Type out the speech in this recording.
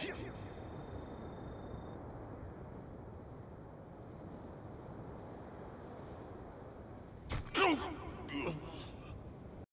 Here.